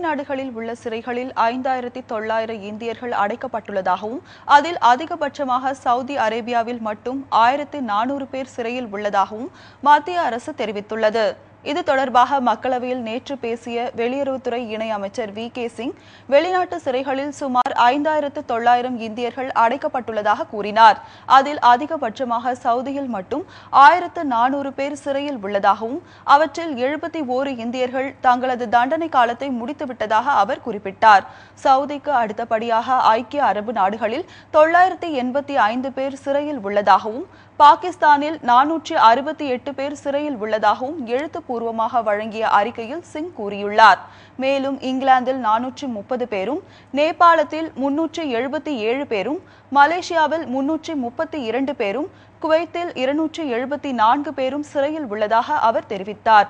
நாடுகளில் உள்ள சிறைகளில் ஐந்தாயிரத்தி தொள்ளாயிரம் இந்தியர்கள் அடைக்கப்பட்டுள்ளதாகவும் அதில் அதிகபட்சமாக சவுதி அரேபியாவில் மட்டும் ஆயிரத்தி நானூறு பேர் சிறையில் உள்ளதாகவும் மத்திய அரசு தெரிவித்துள்ளது. இது தொடர்பாக மக்களவையில் நேற்று பேசிய வெளியுறவுத்துறை இணை அமைச்சர் வி கே சிங் வெளிநாட்டு சிறைகளில் சுமார் ஐந்தாயிரத்து தொள்ளாயிரம் இந்தியர்கள் அடைக்கப்பட்டுள்ளதாக கூறினார். அதில் அதிகபட்சமாக சவுதியில் மட்டும் ஆயிரத்து நானூறு பேர் சிறையில் உள்ளதாகவும் அவற்றில் எழுபத்தி ஓரு இந்தியர்கள் தங்களது தண்டனை காலத்தை முடித்துவிட்டதாக அவர் குறிப்பிட்டார். சவுதிக்கு அடுத்தபடியாக ஐக்கிய அரபு நாடுகளில் தொள்ளாயிரத்தி எண்பத்தி ஐந்து பேர் சிறையில் உள்ளதாகவும் பாகிஸ்தானில் நானூற்றி அறுபத்தி எட்டு பேர் சிறையில் உள்ளதாகவும் எழுத்துப்பூர்வமாக வழங்கிய அறிக்கையில் சிங் கூறியுள்ளார். மேலும் இங்கிலாந்தில் நானூற்றி முப்பது பேரும் நேபாளத்தில் முன்னூற்றி எழுபத்தி ஏழு பேரும் மலேசியாவில் முன்னூற்றி முப்பத்தி இரண்டு பேரும் குவைத்தில் இருநூற்றி எழுபத்தி நான்கு பேரும் சிறையில் உள்ளதாக அவர் தெரிவித்தார்.